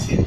钱。